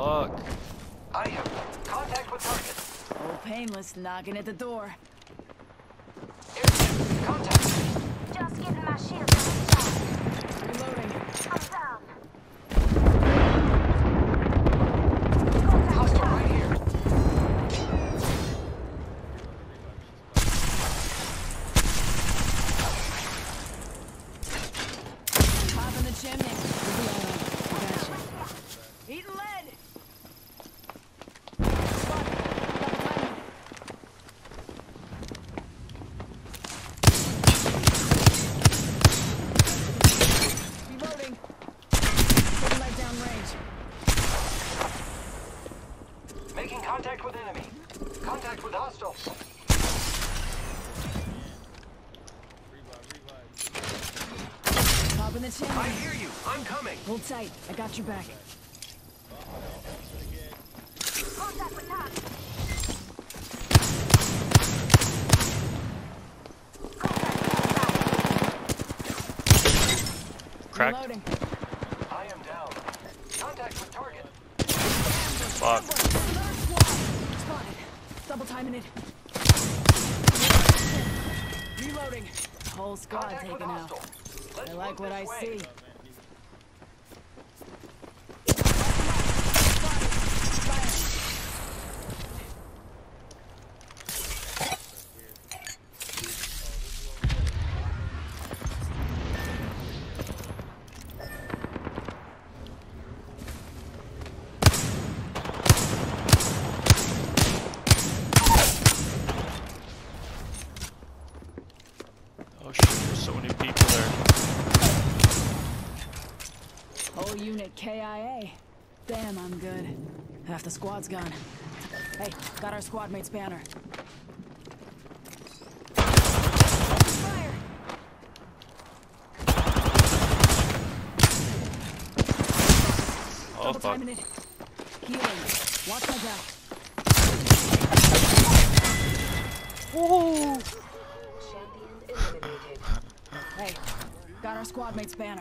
Fuck. I have contact with target. Oh, painless knocking at the door. Contact with hostile. Pop in the I hear you. I'm coming. Hold tight. I got your back. Contact with top. Cracked. Reloading. I am down. Contact with target. Fuck. Another squad. Spotted. Double timing it. Reloading. Whole squad Contact taken out. I like what I way. see. Oh shit, there's so many people there. Whole unit KIA. Damn, I'm good. Half the squad's gone. Hey, got our squad mate's banner. Oh fuck. Healing. Watch my back. Champion eliminated. Hey, got our squad mate's banner.